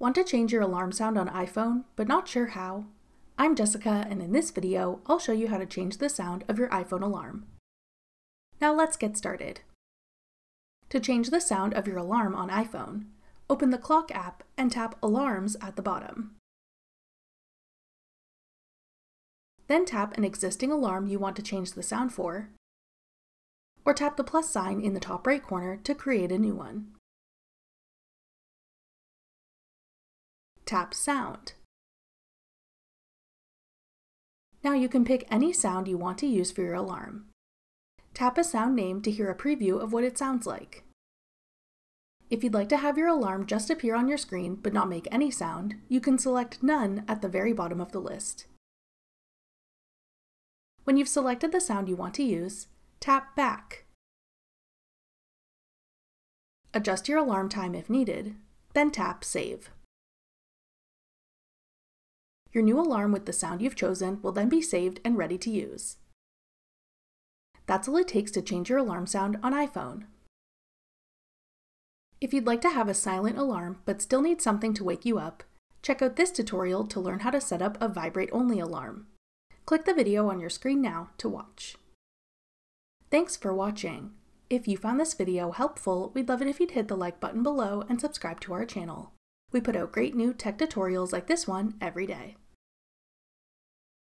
Want to change your alarm sound on iPhone, but not sure how? I'm Jessica, and in this video, I'll show you how to change the sound of your iPhone alarm. Now let's get started. To change the sound of your alarm on iPhone, open the Clock app and tap Alarms at the bottom. Then tap an existing alarm you want to change the sound for, or tap the plus sign in the top right corner to create a new one. Tap Sound. Now you can pick any sound you want to use for your alarm. Tap a sound name to hear a preview of what it sounds like. If you'd like to have your alarm just appear on your screen but not make any sound, you can select None at the very bottom of the list. When you've selected the sound you want to use, tap Back. Adjust your alarm time if needed, then tap Save. Your new alarm with the sound you've chosen will then be saved and ready to use. That's all it takes to change your alarm sound on iPhone. If you'd like to have a silent alarm but still need something to wake you up, check out this tutorial to learn how to set up a vibrate-only alarm. Click the video on your screen now to watch. Thanks for watching. If you found this video helpful, we'd love it if you'd hit the like button below and subscribe to our channel. We put out great new tech tutorials like this one every day.